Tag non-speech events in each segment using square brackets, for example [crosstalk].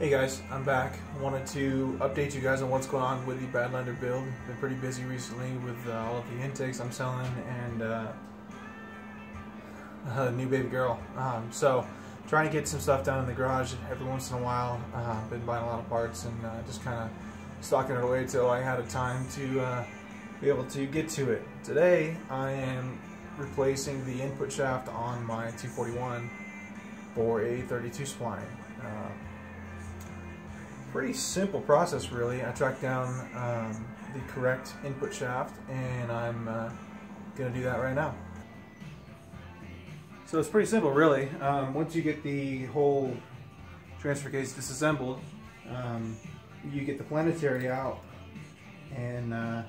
Hey guys, I'm back. Wanted to update you guys on what's going on with the Badlander build. Been pretty busy recently with uh, all of the intakes I'm selling and uh, [laughs] a new baby girl. Um, so, trying to get some stuff done in the garage every once in a while. Uh, been buying a lot of parts and uh, just kind of stocking it away until I had a time to uh, be able to get to it. Today, I am replacing the input shaft on my 241 for a 32 spline. Pretty simple process really. I tracked down um, the correct input shaft and I'm uh, to do that right now. So it's pretty simple really. Um, once you get the whole transfer case disassembled, um, you get the planetary out and uh,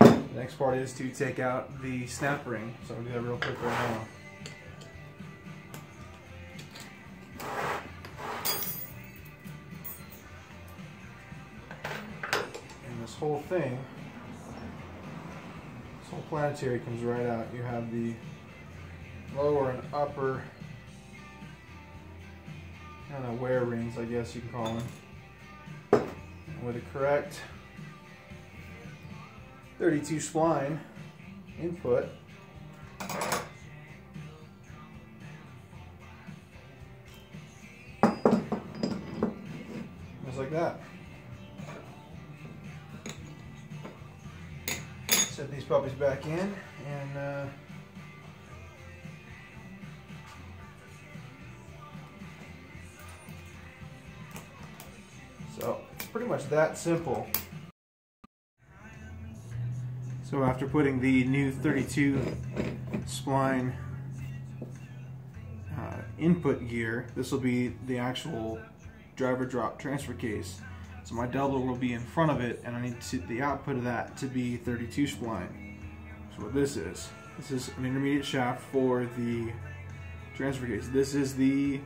the next part is to take out the snap ring. So to do that real quick right now. Whole thing, this whole planetary comes right out. You have the lower and upper kind of wear rings, I guess you can call them. And with the correct 32 spline input, just like that. Set these puppies back in and uh, so it's pretty much that simple. So after putting the new 32 spline uh, input gear, this will be the actual driver drop transfer case. So my doubler will be in front of it and I need to, the output of that to be 32 spline. So what this is, this is an intermediate shaft for the transfer case. This is the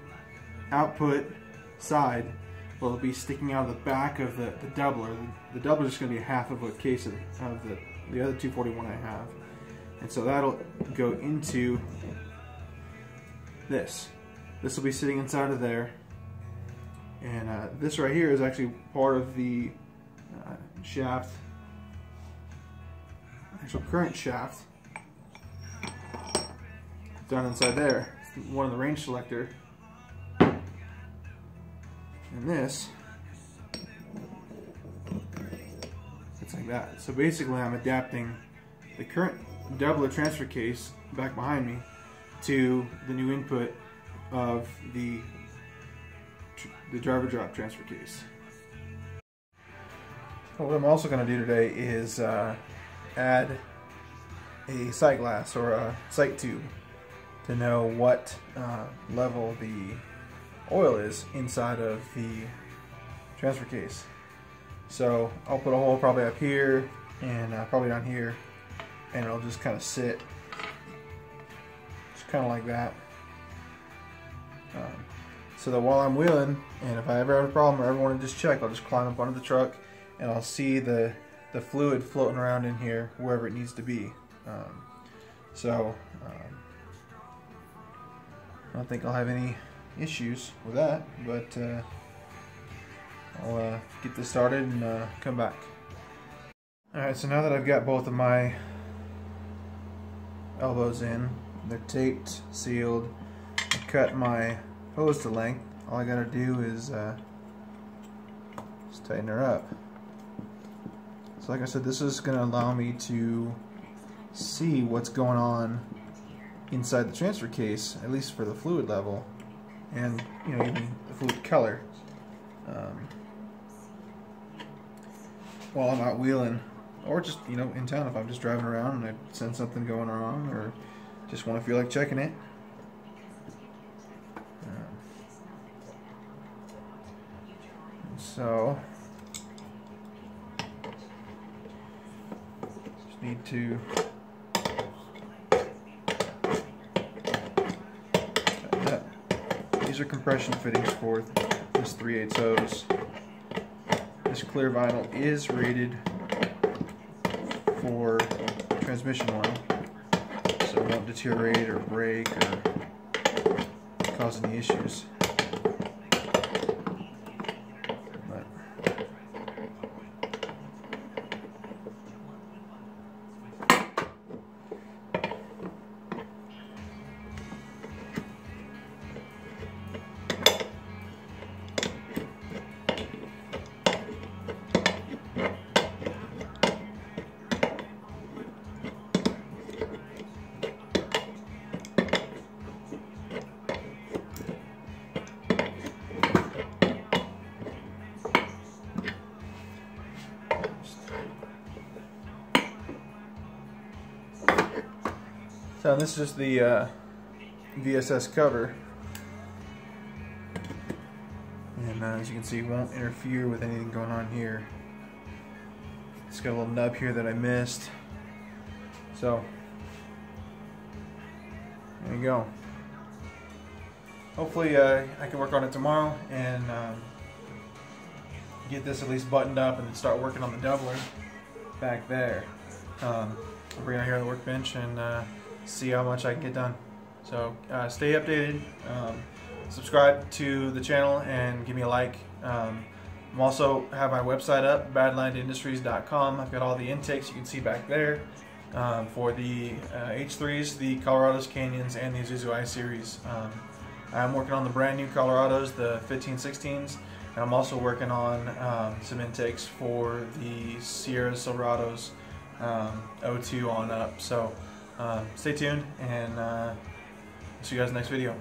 output side will be sticking out of the back of the, the doubler. The, the doubler is going to be half of a case of, of the, the other 241 I have. And so that'll go into this. This will be sitting inside of there and uh, this right here is actually part of the uh, shaft, actual current shaft down inside there. It's one of the range selector. And this, it's like that. So basically I'm adapting the current doubler transfer case back behind me to the new input of the the driver drop transfer case. What I'm also going to do today is uh, add a sight glass or a sight tube to know what uh, level the oil is inside of the transfer case. So I'll put a hole probably up here and uh, probably down here and it'll just kind of sit just kind of like that. Um, so that while I'm wheeling, and if I ever have a problem or ever want to just check, I'll just climb up onto the truck and I'll see the, the fluid floating around in here wherever it needs to be. Um, so, um, I don't think I'll have any issues with that, but uh, I'll uh, get this started and uh, come back. Alright, so now that I've got both of my elbows in, they're taped, sealed, I cut my hose to length, all I gotta do is uh, just tighten her up. So like I said, this is gonna allow me to see what's going on inside the transfer case, at least for the fluid level, and you know even the fluid color. Um, while I'm out wheeling, or just you know in town if I'm just driving around and I sense something going wrong, or just want to feel like checking it. So, just need to These are compression fittings for this 3 8 hose. This clear vinyl is rated for transmission oil, so it won't deteriorate or break or cause any issues. So this is just the uh, VSS cover. And uh, as you can see, it won't interfere with anything going on here. It's got a little nub here that I missed. So, there you go. Hopefully uh, I can work on it tomorrow and um, get this at least buttoned up and start working on the doubler back there. Um, I'll bring it out here on the workbench and uh, see how much I can get done. So uh, stay updated. Um, subscribe to the channel and give me a like. Um, I'm also have my website up, badlandindustries.com. I've got all the intakes you can see back there um, for the uh, H3s, the Colorados, Canyons, and the Isuzu I Series. Um, I'm working on the brand new Colorados, the 1516s, and I'm also working on um, some intakes for the Sierra Silverados um, 02 on up. So um, stay tuned and uh, see you guys next video.